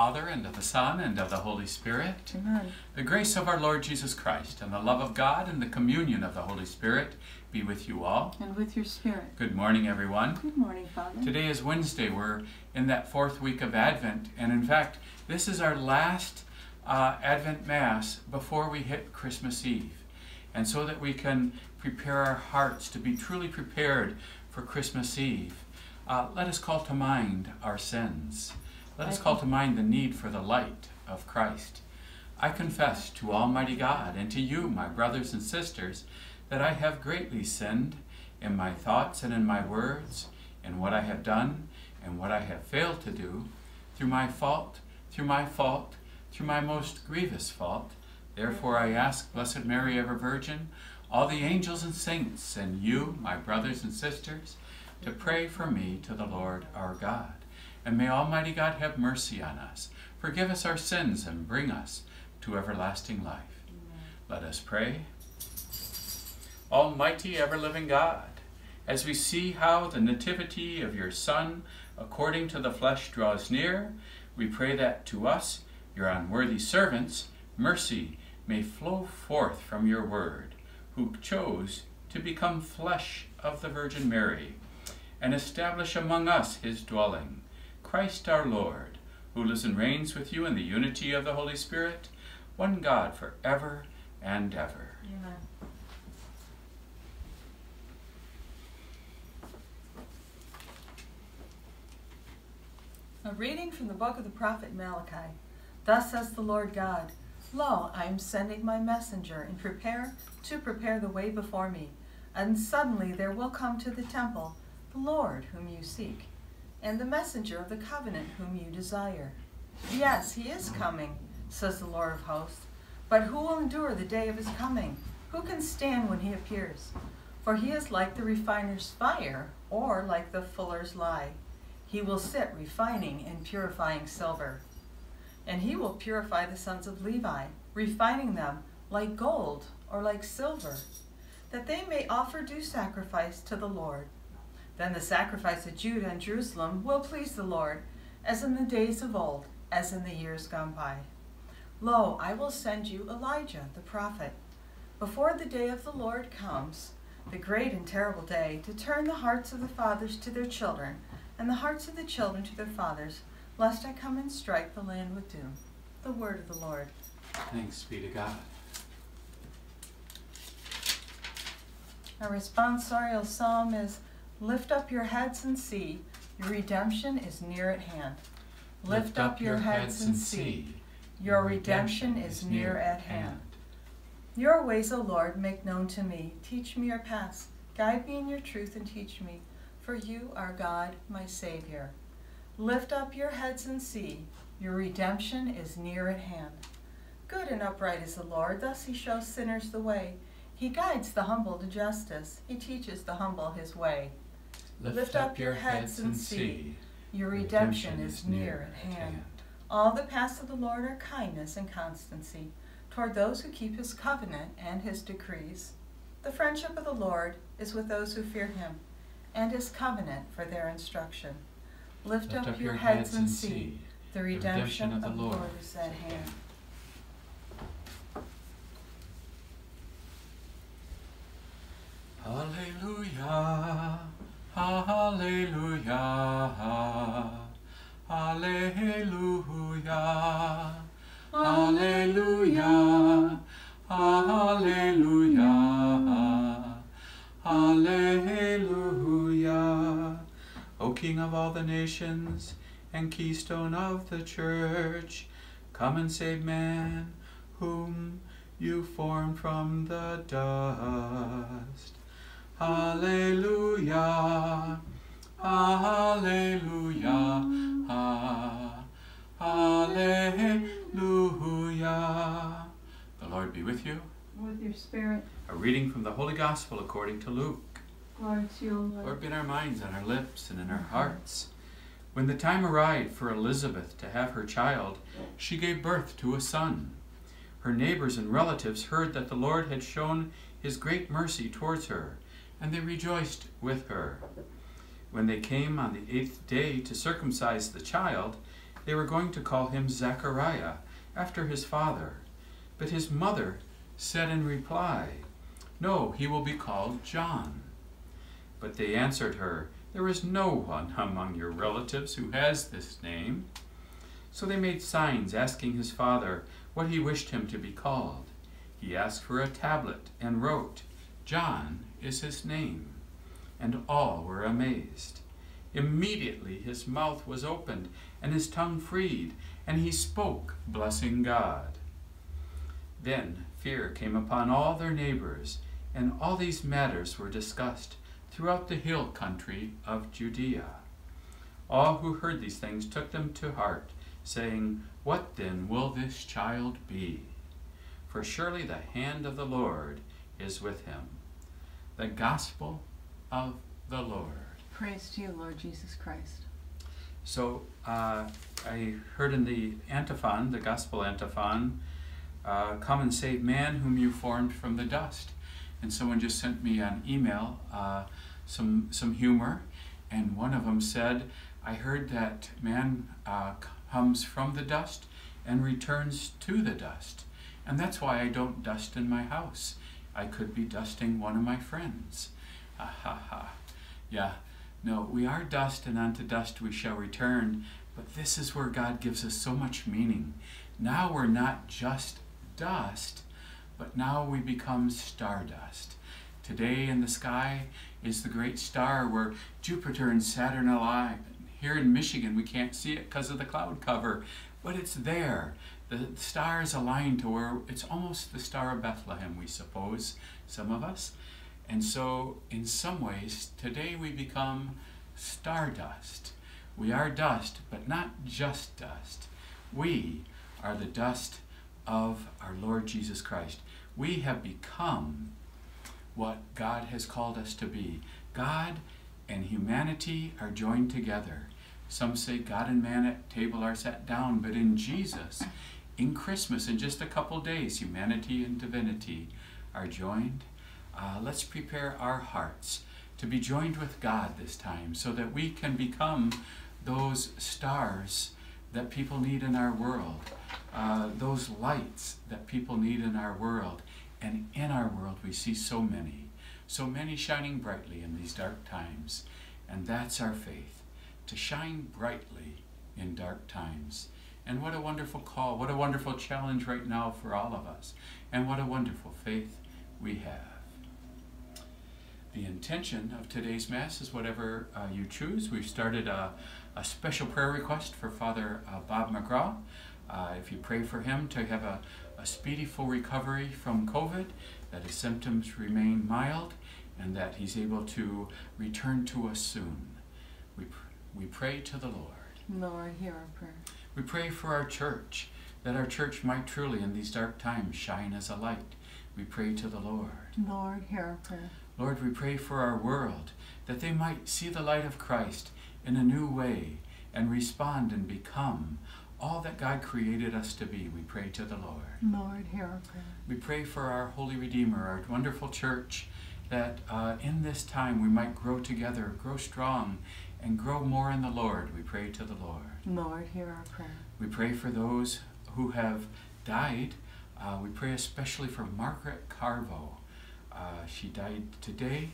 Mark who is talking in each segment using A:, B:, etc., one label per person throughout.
A: Father, and of the Son, and of the Holy Spirit.
B: Amen.
A: The grace of our Lord Jesus Christ, and the love of God, and the communion of the Holy Spirit be with you all.
B: And with your spirit.
A: Good morning, everyone.
B: Good morning, Father.
A: Today is Wednesday. We're in that fourth week of Advent, and in fact, this is our last uh, Advent Mass before we hit Christmas Eve. And so that we can prepare our hearts to be truly prepared for Christmas Eve, uh, let us call to mind our sins. Let us call to mind the need for the light of Christ. I confess to Almighty God and to you, my brothers and sisters, that I have greatly sinned in my thoughts and in my words, in what I have done and what I have failed to do, through my fault, through my fault, through my most grievous fault. Therefore I ask, Blessed Mary, ever Virgin, all the angels and saints, and you, my brothers and sisters, to pray for me to the Lord our God. And may Almighty God have mercy on us, forgive us our sins, and bring us to everlasting life. Let us pray. Almighty, ever-living God, as we see how the nativity of your Son, according to the flesh, draws near, we pray that to us, your unworthy servants, mercy may flow forth from your word, who chose to become flesh of the Virgin Mary, and establish among us his dwelling, Christ our Lord, who lives and reigns with you in the unity of the Holy Spirit, one God for ever and ever.
B: Amen. A reading from the book of the prophet Malachi. Thus says the Lord God, Lo, I am sending my messenger, and prepare to prepare the way before me. And suddenly there will come to the temple the Lord whom you seek, and the messenger of the covenant whom you desire. Yes, he is coming, says the Lord of hosts. But who will endure the day of his coming? Who can stand when he appears? For he is like the refiner's fire, or like the fuller's lye. He will sit refining and purifying silver. And he will purify the sons of Levi, refining them like gold or like silver, that they may offer due sacrifice to the Lord. Then the sacrifice of Judah and Jerusalem will please the Lord, as in the days of old, as in the years gone by. Lo, I will send you Elijah the prophet, before the day of the Lord comes, the great and terrible day, to turn the hearts of the fathers to their children, and the hearts of the children to their fathers, lest I come and strike the land with doom. The word of the Lord.
A: Thanks be to God.
B: Our responsorial psalm is Lift up your heads and see, your redemption is near at hand. Lift up your heads and see, your redemption is near at hand. Your ways, O Lord, make known to me. Teach me your paths. Guide me in your truth and teach me, for you are God, my Savior. Lift up your heads and see, your redemption is near at hand. Good and upright is the Lord, thus he shows sinners the way. He guides the humble to justice, he teaches the humble his way. Lift up your heads and see, your redemption is near at hand. All the paths of the Lord are kindness and constancy toward those who keep his covenant and his decrees. The friendship of the Lord is with those who fear him, and his covenant for their instruction. Lift, up, your heads and see, the redemption of the Lord is at hand.
A: Hallelujah, hallelujah, hallelujah, hallelujah, hallelujah, hallelujah. O King of all the nations and keystone of the church, come and save man, whom you formed from the dust. Hallelujah, hallelujah, hallelujah. The Lord be with you.
B: With your spirit,
A: A reading from the Holy Gospel according to Luke.
B: glory to you, Lord.
A: Lord, be in our minds and our lips and in our hearts. When the time arrived for Elizabeth to have her child, she gave birth to a son. Her neighbors and relatives heard that the Lord had shown his great mercy towards her, and they rejoiced with her. When they came on the eighth day to circumcise the child, They were going to call him Zechariah, after his father. But his mother said in reply, No, he will be called John. But they answered her, There is no one among your relatives who has this name. So they made signs asking his father what he wished him to be called. He asked for a tablet and wrote, John is his name. And all were amazed. Immediately his mouth was opened and his tongue freed, and he spoke, blessing God. Then fear came upon all their neighbors, and all these matters were discussed throughout the hill country of Judea. All who heard these things took them to heart, saying, What then will this child be? For surely the hand of the Lord is with him. The Gospel of the Lord.
C: Praise to you, Lord Jesus Christ.
A: So uh, I heard in the antiphon, the gospel antiphon, uh, come and save man whom you formed from the dust. And someone just sent me an email, uh, some, some humor, and one of them said, I heard that man uh, comes from the dust and returns to the dust. And that's why I don't dust in my house. I could be dusting one of my friends. Ha ha ha. Yeah, no, we are dust, and unto dust we shall return. But this is where God gives us so much meaning. Now we're not just dust, but now we become stardust. Today in the sky is the great star where Jupiter and Saturn align. Here in Michigan, we can't see it because of the cloud cover, but it's there. The star is aligned to where it's almost the Star of Bethlehem, we suppose, some of us. And so, in some ways, today we become stardust. We are dust, but not just dust. We are the dust of our Lord Jesus Christ. We have become what God has called us to be. God and humanity are joined together. Some say God and man at table are sat down, but in Jesus, in Christmas, in just a couple days, humanity and divinity are joined uh, let's prepare our hearts to be joined with God this time so that we can become those stars that people need in our world, uh, those lights that people need in our world. And in our world, we see so many, so many shining brightly in these dark times. And that's our faith, to shine brightly in dark times. And what a wonderful call, what a wonderful challenge right now for all of us. And what a wonderful faith we have. The intention of today's Mass is whatever uh, you choose. We've started a, a, special prayer request for Father uh, Bob McGraw. Uh, if you pray for him to have a, a, speedy full recovery from COVID, that his symptoms remain mild, and that he's able to return to us soon. We, pr- we pray to the Lord.
C: Lord, hear our prayer.
A: We pray for our church, that our church might truly in these dark times shine as a light. We pray to the Lord.
C: Lord, hear our prayer.
A: Lord, we pray for our world, that they might see the light of Christ in a new way and respond and become all that God created us to be. We pray to the Lord.
C: Lord, hear our prayer.
A: We pray for our Holy Redeemer, our wonderful church, that uh, in this time we might grow together, grow strong, and grow more in the Lord. We pray to the Lord.
C: Lord, hear our prayer.
A: We pray for those who have died. Uh, we pray especially for Margaret Carvo. Uh, she died today,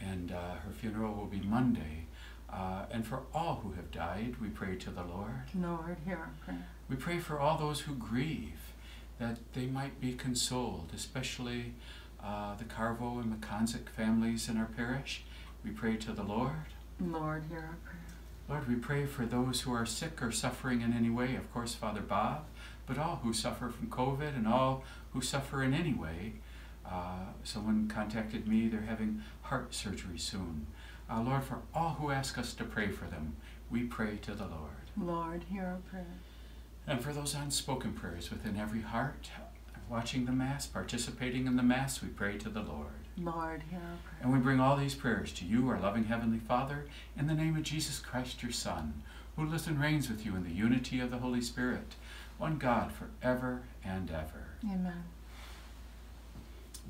A: and uh, her funeral will be Monday. Uh, and for all who have died, we pray to the Lord.
C: Lord, hear our prayer.
A: We pray for all those who grieve, that they might be consoled, especially uh, the Carvo and McConzick families in our parish. We pray to the Lord.
C: Lord, hear our prayer.
A: Lord, we pray for those who are sick or suffering in any way, of course, Father Bob, but all who suffer from COVID and all who suffer in any way. Uh, someone contacted me, they're having heart surgery soon. Uh, Lord, for all who ask us to pray for them, we pray to the Lord.
C: Lord, hear our prayer.
A: And for those unspoken prayers within every heart, watching the Mass, participating in the Mass, we pray to the Lord.
C: Lord, hear our prayer.
A: And we bring all these prayers to you, our loving Heavenly Father, in the name of Jesus Christ, your Son, who lives and reigns with you in the unity of the Holy Spirit, one God forever and ever.
C: Amen.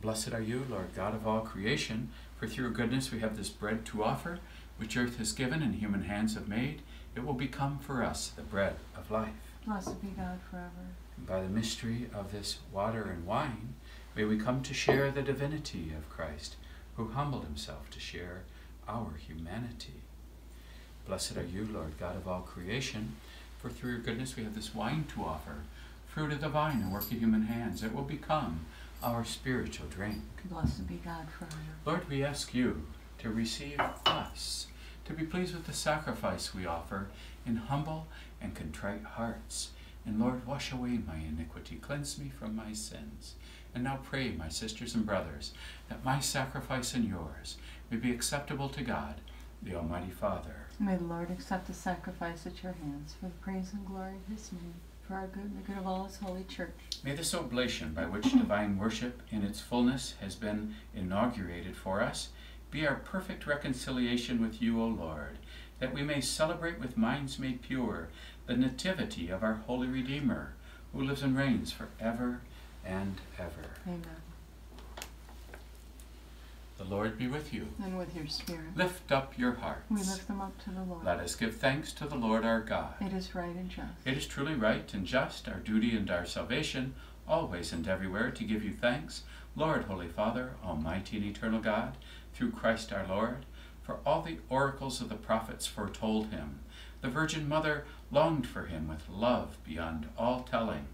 A: Blessed are you, Lord God of all creation, for through your goodness we have this bread to offer, which earth has given and human hands have made. it will become for us the bread of life.
C: Blessed be God forever.
A: And by the mystery of this water and wine, may we come to share the divinity of Christ, who humbled himself to share our humanity. Blessed are you, Lord God of all creation, for through your goodness we have this wine to offer, fruit of the vine and work of human hands. It will become our spiritual drink.
C: Blessed be God forever.
A: Lord, we ask you to receive us, to be pleased with the sacrifice we offer in humble and contrite hearts. And Lord, wash away my iniquity, cleanse me from my sins. And now pray, my sisters and brothers, that my sacrifice and yours may be acceptable to God, the Almighty Father.
C: May the Lord accept the sacrifice at your hands for the praise and glory of his name, for our good and the good of all his holy church.
A: May this oblation by which divine worship in its fullness has been inaugurated for us be our perfect reconciliation with you, O Lord, that we may celebrate with minds made pure the nativity of our holy Redeemer, who lives and reigns for ever and ever.
C: Amen.
A: The Lord be with you.
C: And with your spirit.
A: Lift up your hearts.
C: We lift them up to the Lord.
A: Let us give thanks to the Lord our God.
C: It is right and just.
A: It is truly right and just, our duty and our salvation, always and everywhere to give you thanks, Lord, Holy Father, Almighty and eternal God, through Christ our Lord, for all the oracles of the prophets foretold him. The Virgin Mother longed for him with love beyond all telling.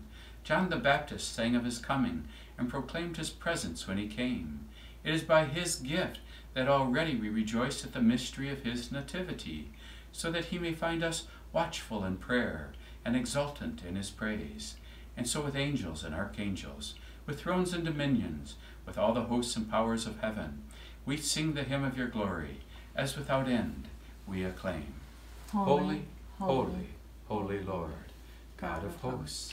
A: John the Baptist sang of his coming and proclaimed his presence when he came. It is by his gift that already we rejoice at the mystery of his nativity, so that he may find us watchful in prayer and exultant in his praise. And so with angels and archangels, with thrones and dominions, with all the hosts and powers of heaven, we sing the hymn of your glory, as without end we acclaim. Holy, holy, holy Lord, God of hosts,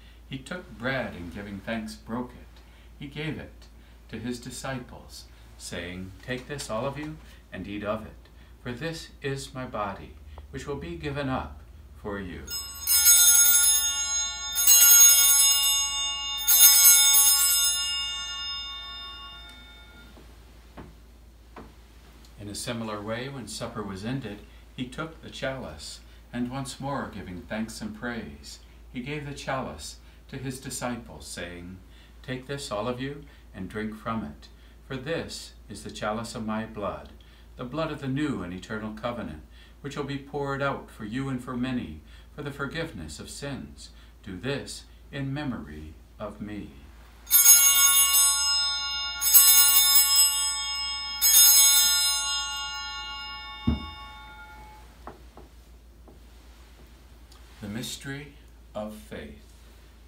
A: he took bread and giving thanks broke it. He gave it to his disciples, saying, Take this, all of you, and eat of it, for this is my body, which will be given up for you. In a similar way, when supper was ended, he took the chalice, and once more giving thanks and praise, he gave the chalice to his disciples, saying, Take this, all of you, and drink from it. For this is the chalice of my blood, the blood of the new and eternal covenant, which will be poured out for you and for many for the forgiveness of sins. Do this in memory of me. The mystery of faith.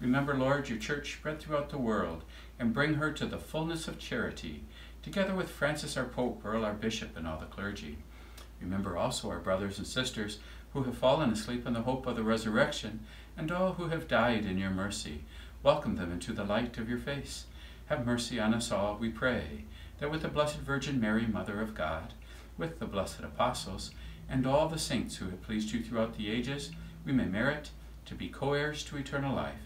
A: Remember, Lord, your church spread throughout the world, and bring her to the fullness of charity, together with Francis our Pope, Earl our Bishop, and all the clergy. Remember also our brothers and sisters who have fallen asleep in the hope of the resurrection, and all who have died in your mercy. Welcome them into the light of your face. Have mercy on us all, we pray, that with the Blessed Virgin Mary, Mother of God, with the blessed apostles, and all the saints who have pleased you throughout the ages, we may merit to be co-heirs to eternal life,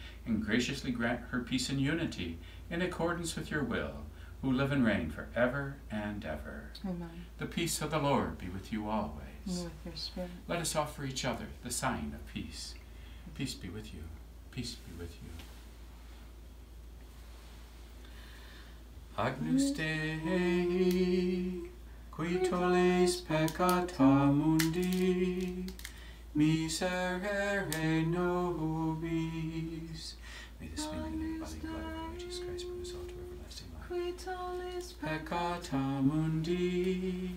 A: and graciously grant her peace and unity, in accordance with your will, who live and reign for ever and ever.
C: Amen.
A: The peace of the Lord be with you always.
C: And with your spirit.
A: Let us offer each other the sign of peace. Peace be with you. Peace be with you. Agnus Dei, qui tollis peccata mundi, miserere nobis. Peccata mundi,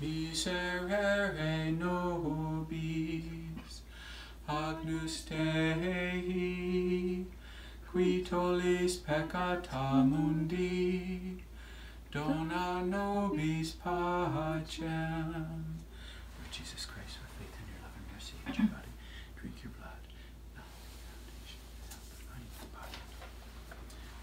A: miserere nobis. Agnus Dei, qui tollis peccata mundi, dona nobis pacem. Lord Jesus Christ, with faith in your love and mercy, eat your body, drink your blood.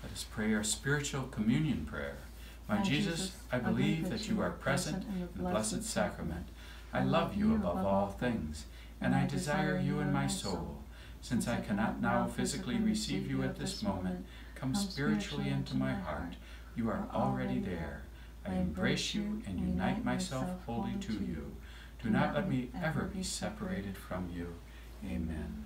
A: Let us pray our spiritual communion prayer. My Jesus, I believe that you are present in the blessed sacrament. I love you above all things, and I desire you in my soul. Since I cannot now physically receive you at this moment, come spiritually into my heart. You are already there. I embrace you and unite myself wholly to you. Do not let me ever be separated from you. Amen.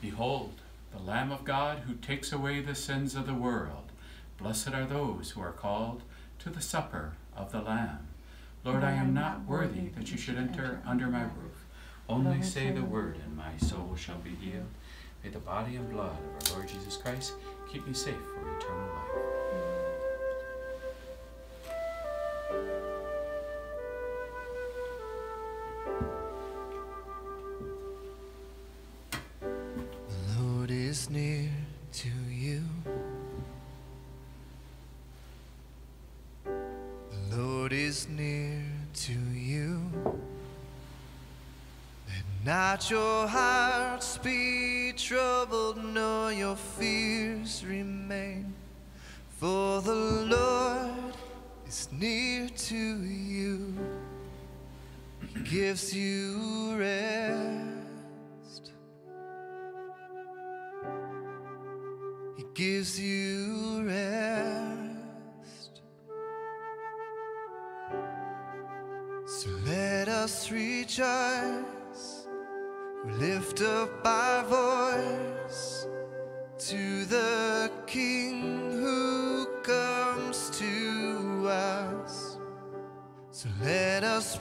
A: Behold, the Lamb of God who takes away the sins of the world. Blessed are those who are called to the supper of the Lamb. Lord, I am not worthy that you should enter under my roof. Only say the word, and my soul shall be healed. May the body and blood of our Lord Jesus Christ keep me safe for eternal life.
D: Is near to you. He gives you rest. He gives you rest. So let us rejoice, we lift up our voice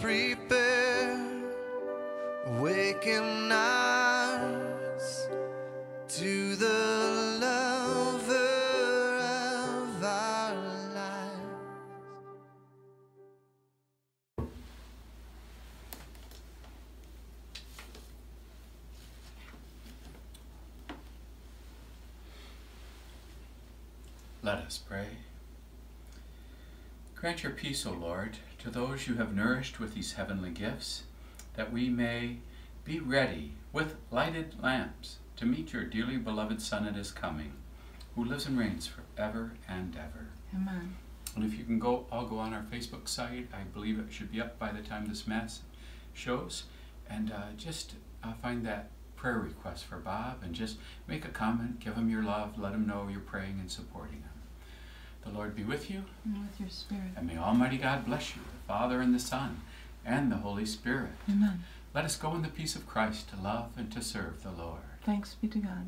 D: let us prepare, awaken arms to the lover of our lives.
A: Let us pray. Grant your peace, O Lord, to those you have nourished with these heavenly gifts, that we may be ready with lighted lamps to meet your dearly beloved Son at his coming, who lives and reigns forever and ever.
C: Amen.
A: And if you can go, I'll go on our Facebook site. I believe it should be up by the time this Mass shows. And uh, just uh, find that prayer request for Bob and just make a comment, give him your love, let him know you're praying and supporting him. The Lord be with you,
C: And with your spirit.
A: and may Almighty God bless you, the Father and the Son and the Holy Spirit.
C: Amen.
A: Let us go in the peace of Christ to love and to serve the Lord.
C: Thanks be to God.